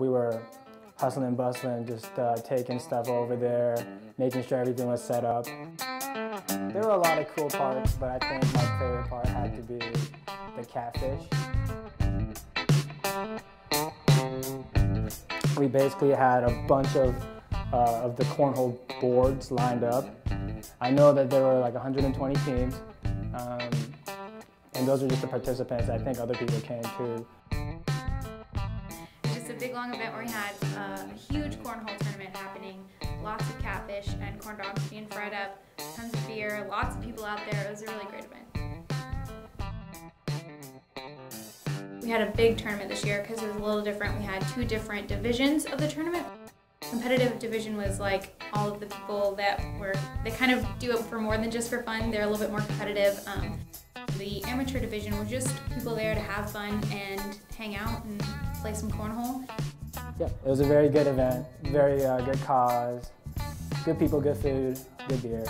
We were hustling and bustling, just uh, taking stuff over there, making sure everything was set up. There were a lot of cool parts, but I think my favorite part had to be the catfish. We basically had a bunch of, uh, of the cornhole boards lined up. I know that there were like 120 teams, um, and those are just the participants. I think other people came too. Big long event where we had uh, a huge cornhole tournament happening, lots of catfish and corn dogs being fried up, tons of beer, lots of people out there. It was a really great event. We had a big tournament this year because it was a little different. We had two different divisions of the tournament. Competitive division was like all of the people that were, they kind of do it for more than just for fun. They're a little bit more competitive. Um, the amateur division was just people there to have fun and hang out and play some cornhole. Yeah, it was a very good event, very uh, good cause, good people, good food, good beer.